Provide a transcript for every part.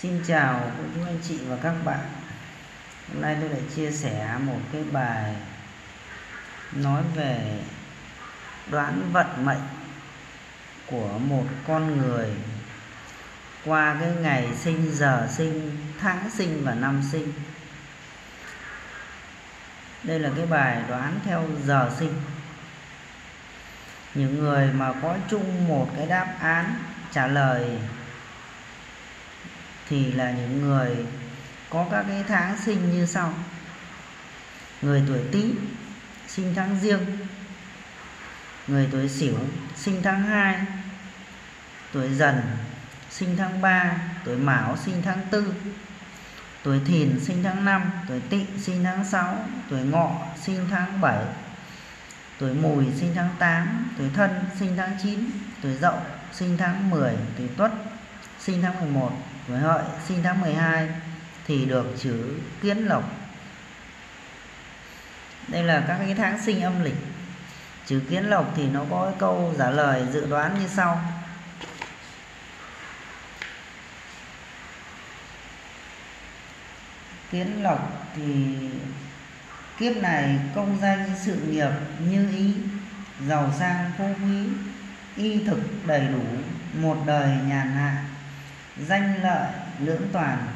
Xin chào cô chú anh chị và các bạn. Hôm nay tôi lại chia sẻ một cái bài nói về đoán vận mệnh của một con người qua cái ngày sinh, giờ sinh, tháng sinh và năm sinh. Đây là cái bài đoán theo giờ sinh. Những người mà có chung một cái đáp án trả lời thì là những người có các cái tháng sinh như sau người tuổi tý sinh tháng riêng người tuổi sửu sinh tháng 2 tuổi dần sinh tháng 3 tuổi mão sinh tháng 4 tuổi thìn sinh tháng 5 tuổi tỵ sinh tháng 6 tuổi ngọ sinh tháng 7 tuổi mùi sinh tháng 8 tuổi thân sinh tháng 9 tuổi dậu sinh tháng 10 tuổi tuất sinh tháng 11 với hợi, sinh tháng 12 thì được chữ kiến lộc. Đây là các cái tháng sinh âm lịch. Chữ kiến lộc thì nó có cái câu trả lời dự đoán như sau. Kiến lộc thì kiếp này công danh sự nghiệp như ý, giàu sang phú quý, y thực đầy đủ, một đời nhàn hạ danh lợi, lưỡng toàn.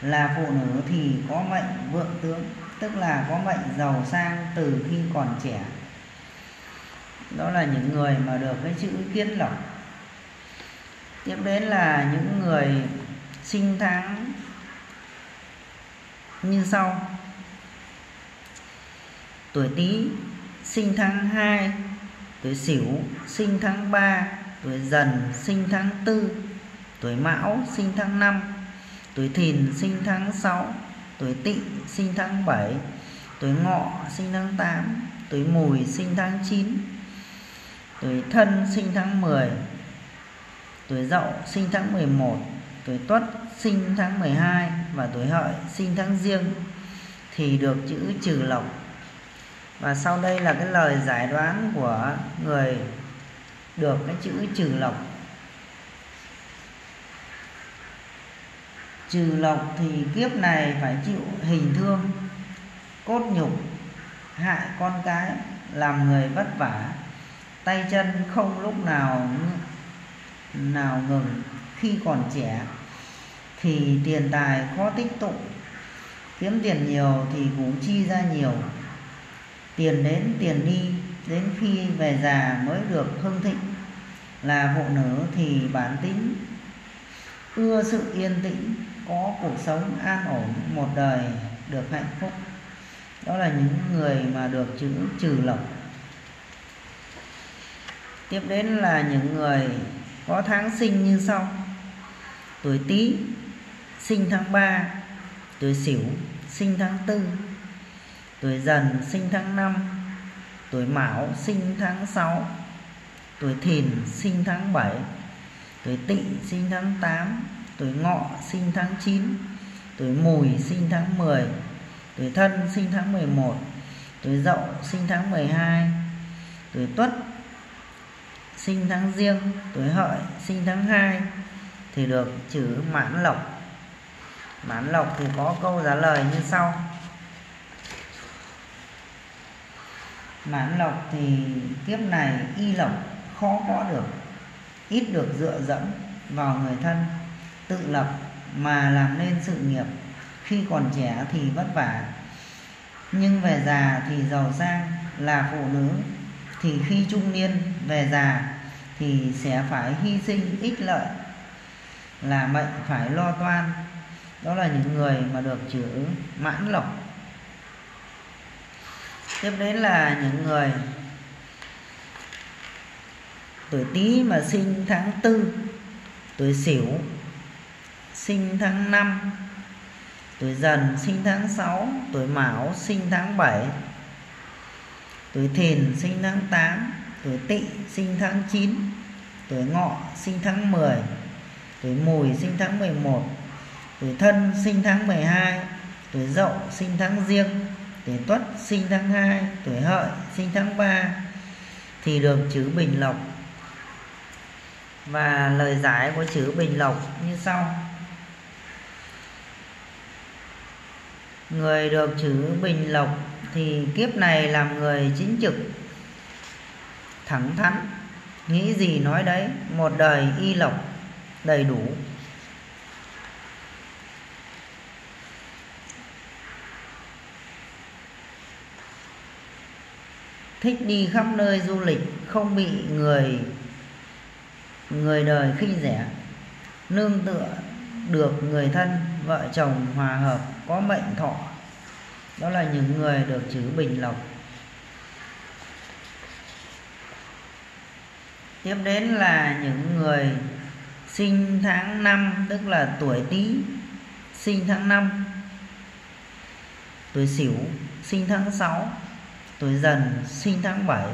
Là phụ nữ thì có mệnh vượng tướng, tức là có mệnh giàu sang từ khi còn trẻ. Đó là những người mà được cái chữ kiến lộc tiếp đến là những người sinh tháng như sau. Tuổi tý, sinh tháng 2 tuổi sửu, sinh tháng 3 tuổi dần, sinh tháng 4 tuổi mão, sinh tháng 5 tuổi thìn, sinh tháng 6 tuổi tỵ, sinh tháng 7 tuổi ngọ, sinh tháng 8 tuổi mùi, sinh tháng 9 tuổi thân, sinh tháng 10 tuổi dậu, sinh tháng 11 tuổi tuất, sinh tháng 12 và tuổi hợi, sinh tháng riêng. Thì được chữ trừ lộc. Và sau đây là cái lời giải đoán của người được cái chữ trừ lộc. Trừ lộc thì kiếp này phải chịu hình thương, cốt nhục, hại con cái, làm người vất vả. Tay chân không lúc nào nào ngừng, khi còn trẻ thì tiền tài khó tích tụ. Kiếm tiền nhiều thì cũng chi ra nhiều. Tiền đến tiền đi, đến khi về già mới được hưng thịnh. Là phụ nữ thì bản tính, ưa sự yên tĩnh có cuộc sống an ổn, một đời được hạnh phúc. Đó là những người mà được chữ trừ lộc. Tiếp đến là những người có tháng sinh như sau. Tuổi tý, sinh tháng 3 tuổi sửu, sinh tháng 4 tuổi dần, sinh tháng 5 tuổi mão, sinh tháng 6 tuổi thìn, sinh tháng 7 tuổi tỵ, sinh tháng 8 tuổi ngọ sinh tháng 9 tuổi mùi sinh tháng 10 tuổi thân sinh tháng 11 tuổi dậu sinh tháng 12 tuổi tuất sinh tháng riêng, tuổi hợi sinh tháng 2 thì được chữ mãn lộc. Mãn lộc thì có câu trả lời như sau. Mãn lộc thì kiếp này y lộc khó có được, ít được dựa dẫm vào người thân tự lập mà làm nên sự nghiệp. Khi còn trẻ thì vất vả, nhưng về già thì giàu sang, là phụ nữ. Thì khi trung niên, về già thì sẽ phải hy sinh ích lợi, là mệnh phải lo toan. Đó là những người mà được chữ mãn lộc. Tiếp đến là những người tuổi tý mà sinh tháng tư, tuổi sửu sinh tháng 5 tuổi dần sinh tháng 6 tuổi mão sinh tháng 7 tuổi thìn sinh tháng 8 tuổi tỵ sinh tháng 9 tuổi ngọ sinh tháng 10 tuổi mùi sinh tháng 11 tuổi thân sinh tháng 12 tuổi dậu sinh tháng riêng tuổi tuất sinh tháng 2 tuổi hợi sinh tháng 3 thì được chữ bình lộc và lời giải của chữ bình lộc như sau người được chữ bình lộc thì kiếp này làm người chính trực, thẳng thắn, nghĩ gì nói đấy, một đời y lộc, đầy đủ. Thích đi khắp nơi du lịch, không bị người người đời khinh rẻ. Nương tựa được người thân, vợ chồng hòa hợp có mệnh thọ. Đó là những người được chữ bình lộc. Tiếp đến là những người sinh tháng 5 tức là tuổi Tý, sinh tháng 5 tuổi Sửu, sinh tháng 6 tuổi Dần, sinh tháng 7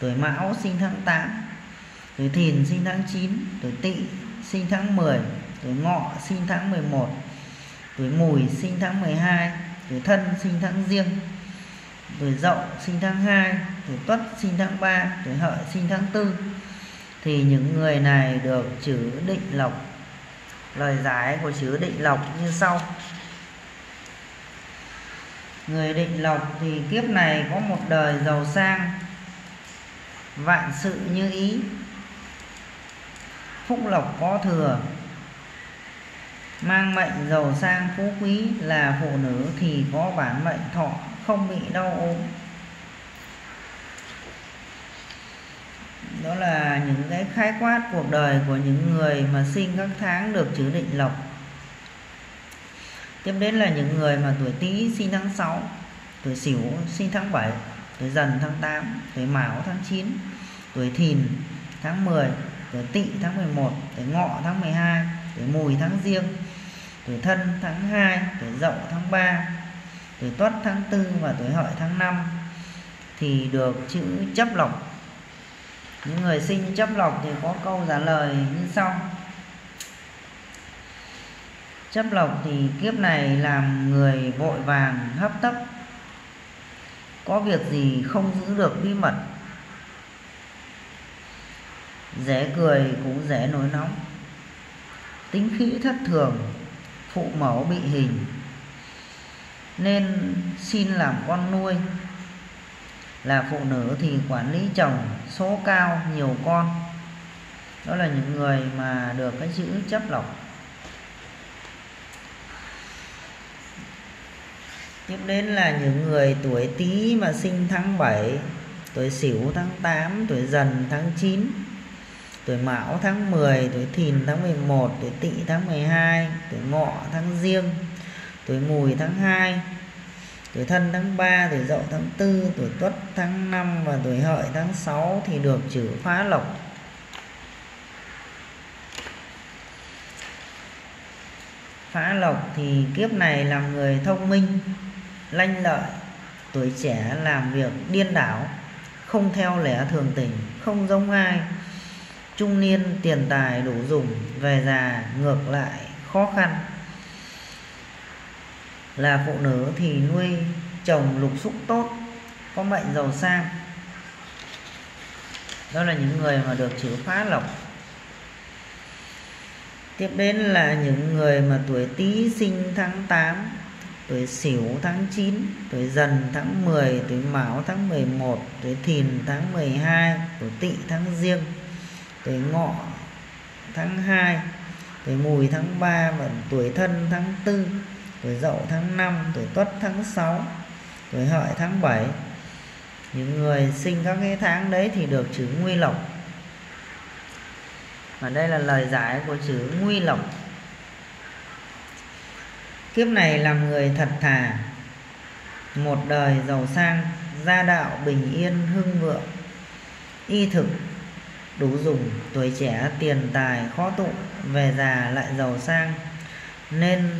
tuổi Mão, sinh tháng 8 tuổi Thìn, sinh tháng 9 tuổi Tỵ, sinh tháng 10 tuổi Ngọ, sinh tháng 11 tuổi Mùi sinh tháng 12 tuổi Thân sinh tháng riêng tuổi Dậu sinh tháng 2 tuổi Tuất sinh tháng 3 tuổi Hợi sinh tháng 4 thì những người này được chữ định lộc. Lời giải của chữ định lộc như sau. Người định lộc thì kiếp này có một đời giàu sang, vạn sự như ý. Phúc lộc có thừa mang mệnh giàu sang phú quý là phụ nữ thì có bản mệnh thọ, không bị đau ốm. Đó là những cái khái quát cuộc đời của những người mà sinh các tháng được chữ định lộc. Tiếp đến là những người mà tuổi tý sinh tháng 6 tuổi sửu sinh tháng 7 tuổi dần tháng 8 tuổi mão tháng 9 tuổi thìn tháng 10 tuổi tỵ tháng 11 tuổi ngọ tháng 12 tuổi mùi tháng riêng tuổi thân tháng 2 tuổi dậu tháng 3 tuổi tuất tháng 4 và tuổi hợi tháng 5 thì được chữ chấp lộc. Những người sinh chấp lộc thì có câu trả lời như sau. Chấp lộc thì kiếp này làm người vội vàng, hấp tấp. Có việc gì không giữ được bí mật. Dễ cười cũng dễ nổi nóng. Tính khí thất thường phụ mẫu bị hình. Nên xin làm con nuôi. Là phụ nữ thì quản lý chồng số cao, nhiều con. Đó là những người mà được cái chữ chấp lọc tiếp đến là những người tuổi tý mà sinh tháng 7 tuổi sửu tháng 8 tuổi dần tháng 9 tuổi mão tháng 10 tuổi thìn tháng 11 tuổi tỵ tháng 12 tuổi ngọ tháng giêng, tuổi mùi tháng 2 tuổi thân tháng 3 tuổi dậu tháng 4 tuổi tuất tháng 5 và tuổi hợi tháng 6 thì được chữ phá lộc. Phá lộc thì kiếp này làm người thông minh, lanh lợi, tuổi trẻ làm việc điên đảo, không theo lẽ thường tình, không giống ai trung niên tiền tài đủ dùng, về già ngược lại khó khăn. Là phụ nữ thì nuôi chồng lục xúc tốt, có mệnh giàu sang. Đó là những người mà được chữ phá lộc. Tiếp đến là những người mà tuổi tý sinh tháng 8 tuổi sửu tháng 9 tuổi dần tháng 10 tuổi mão tháng 11 tuổi thìn tháng 12 tuổi tỵ tháng riêng tuổi ngọ, tháng 2 tuổi mùi tháng 3 và tuổi thân, tháng 4 tuổi dậu, tháng 5 tuổi tuất, tháng 6 tuổi hợi, tháng 7 những người sinh các cái tháng đấy thì được chữ nguy lộc. Và đây là lời giải của chữ nguy lộc. Kiếp này làm người thật thà, một đời giàu sang, gia đạo bình yên hưng vượng, y thực đủ dùng, tuổi trẻ, tiền tài, khó tụ về già lại giàu sang. Nên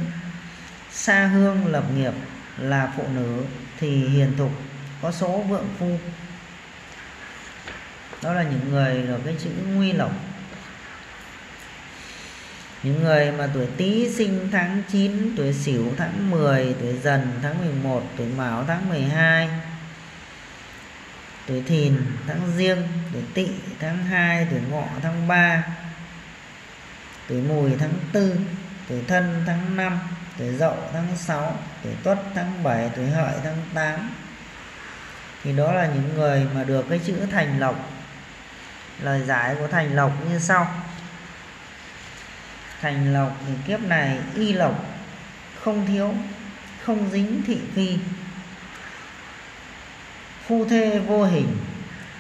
xa hương lập nghiệp là phụ nữ thì hiền thục, có số vượng phu. Đó là những người được cái chữ nguy lộc. Những người mà tuổi Tý sinh tháng 9 tuổi Sửu tháng 10 tuổi Dần tháng 11 tuổi Mão tháng 12 tuổi Thìn, tháng riêng tuổi Tỵ, tháng 2 tuổi Ngọ, tháng 3 tuổi Mùi, tháng 4 tuổi Thân, tháng 5 tuổi dậu, tháng 6 tuổi tuất, tháng 7 tuổi hợi, tháng 8 thì đó là những người mà được cái chữ thành lộc, lời giải của thành lộc như sau. Thành lộc thì kiếp này y lộc, không thiếu, không dính thị phi phu thê vô hình,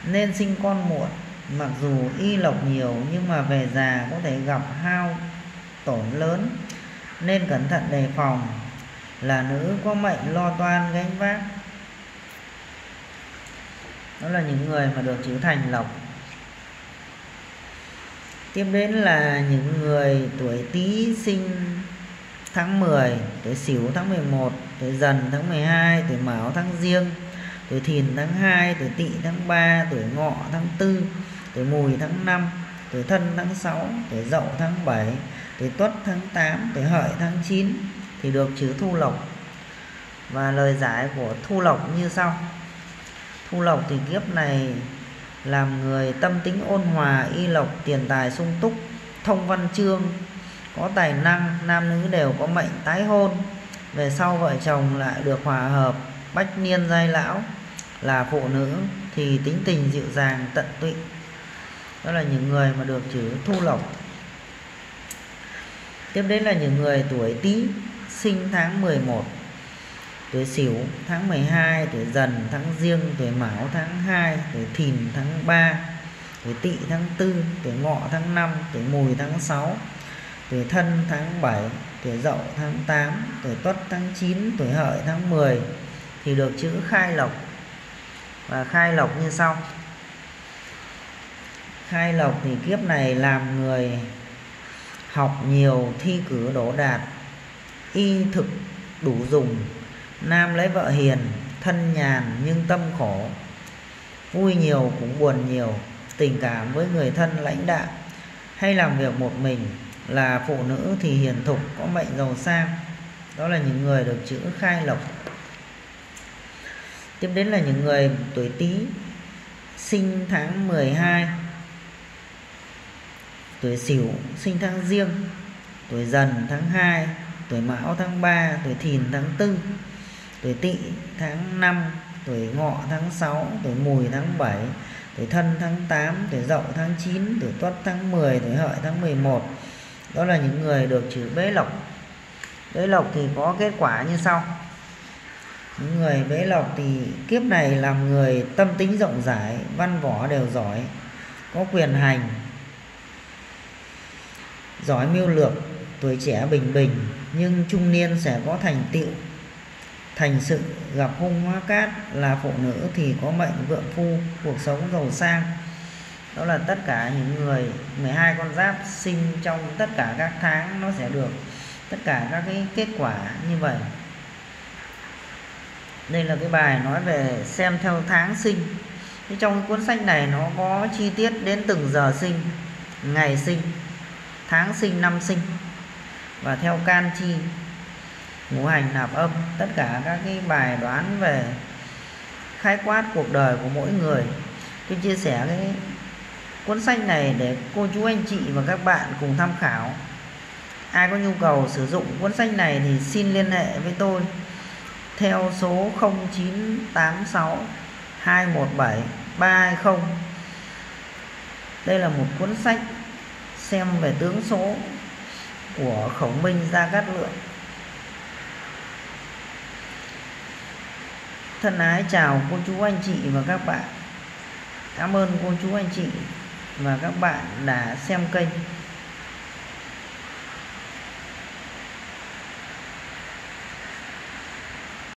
nên sinh con muộn. Mặc dù y lộc nhiều, nhưng mà về già có thể gặp hao tổn lớn. Nên cẩn thận đề phòng, là nữ có mệnh lo toan gánh vác. Đó là những người mà được chữ thành lộc. Tiếp đến là những người tuổi tý sinh tháng 10 tuổi sửu tháng 11 tuổi dần tháng 12 tuổi mão tháng riêng tuổi thìn tháng 2 tuổi tỵ tháng 3 tuổi ngọ tháng 4 tuổi mùi tháng 5 tuổi thân tháng 6 tuổi dậu tháng 7 tuổi tuất tháng 8 tuổi hợi tháng 9 thì được chữ thu lộc. Và lời giải của thu lộc như sau. Thu lộc thì kiếp này làm người tâm tính ôn hòa, y lộc, tiền tài sung túc, thông văn chương, có tài năng, nam nữ đều có mệnh tái hôn. Về sau vợ chồng lại được hòa hợp, bách niên giai lão là phụ nữ thì tính tình dịu dàng, tận tụy. Đó là những người mà được chữ thu lộc. Tiếp đến là những người tuổi tý, sinh tháng 11 tuổi sửu tháng 12 tuổi dần tháng riêng tuổi mão tháng 2 tuổi thìn tháng 3 tuổi tỵ tháng 4 tuổi ngọ tháng 5 tuổi mùi tháng 6 tuổi thân tháng 7 tuổi dậu tháng 8 tuổi tuất tháng 9 tuổi hợi tháng 10 thì được chữ khai lộc và khai lộc như sau. Khai lộc thì kiếp này làm người học nhiều thi cử đỗ đạt, y thực đủ dùng, nam lấy vợ hiền, thân nhàn nhưng tâm khổ, vui nhiều cũng buồn nhiều, tình cảm với người thân lãnh đạo hay làm việc một mình, là phụ nữ thì hiền thục, có mệnh giàu sang. Đó là những người được chữ khai lộc tiếp đến là những người tuổi tý, sinh tháng 12 tuổi sửu, sinh tháng riêng tuổi dần, tháng 2 tuổi mão, tháng 3 tuổi thìn, tháng 4 tuổi tỵ, tháng 5 tuổi ngọ, tháng 6 tuổi mùi, tháng 7 tuổi thân, tháng 8 tuổi dậu, tháng 9 tuổi tuất, tháng 10 tuổi hợi, tháng 11 đó là những người được chữ bế lộc. Bế lộc thì có kết quả như sau những người bế lọc thì kiếp này làm người tâm tính rộng rãi, văn võ đều giỏi, có quyền hành. Giỏi mưu lược, tuổi trẻ bình bình, nhưng trung niên sẽ có thành tựu. Thành sự gặp hung hóa cát là phụ nữ thì có mệnh vượng phu, cuộc sống giàu sang. Đó là tất cả những người 12 con giáp sinh trong tất cả các tháng, nó sẽ được tất cả các cái kết quả như vậy đây là cái bài nói về xem theo tháng sinh. Thì trong cái cuốn sách này nó có chi tiết đến từng giờ sinh, ngày sinh, tháng sinh, năm sinh. Và theo can chi, ngũ hành nạp âm, tất cả các cái bài đoán về khái quát cuộc đời của mỗi người. Tôi chia sẻ cái cuốn sách này để cô chú anh chị và các bạn cùng tham khảo. Ai có nhu cầu sử dụng cuốn sách này thì xin liên hệ với tôi theo số 0986 217 320 đây là một cuốn sách xem về tướng số của khổng minh gia cát lượng. Thân ái chào cô chú anh chị và các bạn. Cảm ơn cô chú anh chị và các bạn đã xem kênh.